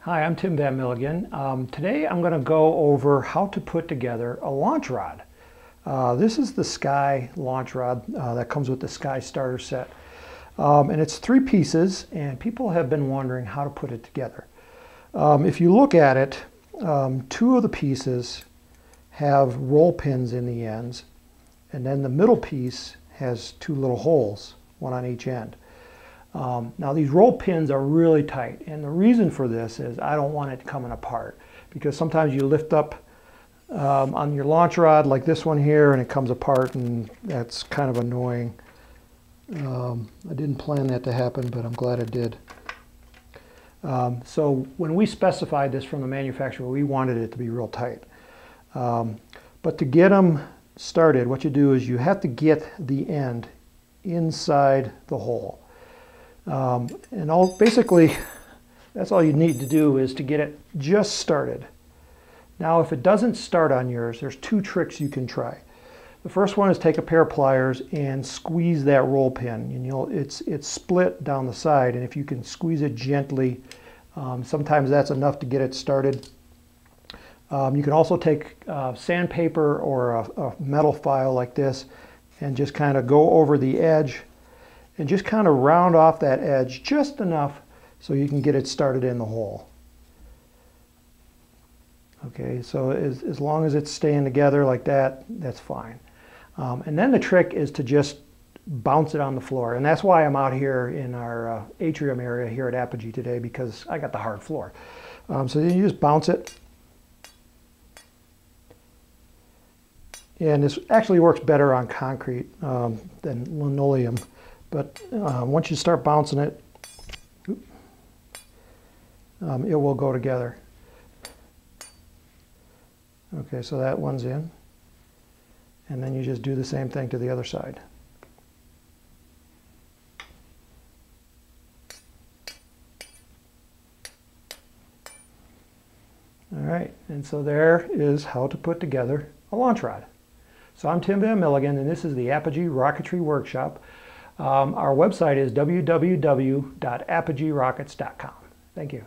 Hi, I'm Tim Van Milligan. Um, today I'm going to go over how to put together a launch rod. Uh, this is the Sky launch rod uh, that comes with the Sky starter set. Um, and it's three pieces and people have been wondering how to put it together. Um, if you look at it, um, two of the pieces have roll pins in the ends and then the middle piece has two little holes, one on each end. Um, now these roll pins are really tight and the reason for this is I don't want it coming apart because sometimes you lift up um, on your launch rod like this one here and it comes apart and that's kind of annoying. Um, I didn't plan that to happen but I'm glad it did. Um, so when we specified this from the manufacturer we wanted it to be real tight. Um, but to get them started what you do is you have to get the end inside the hole. Um, and all basically, that's all you need to do is to get it just started. Now, if it doesn't start on yours, there's two tricks you can try. The first one is take a pair of pliers and squeeze that roll pin. And you'll, it's, it's split down the side, and if you can squeeze it gently, um, sometimes that's enough to get it started. Um, you can also take uh, sandpaper or a, a metal file like this and just kind of go over the edge and just kind of round off that edge just enough so you can get it started in the hole. Okay, so as, as long as it's staying together like that, that's fine. Um, and then the trick is to just bounce it on the floor. And that's why I'm out here in our uh, atrium area here at Apogee today because I got the hard floor. Um, so you just bounce it. And this actually works better on concrete um, than linoleum. But uh, once you start bouncing it, um, it will go together. Okay, so that one's in. And then you just do the same thing to the other side. All right, and so there is how to put together a launch rod. So I'm Tim Van Milligan, and this is the Apogee Rocketry Workshop. Um, our website is www.apogeerockets.com. Thank you.